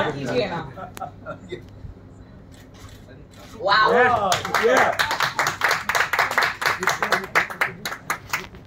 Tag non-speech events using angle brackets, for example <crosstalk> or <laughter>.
<laughs> Wow! Yeah. yeah.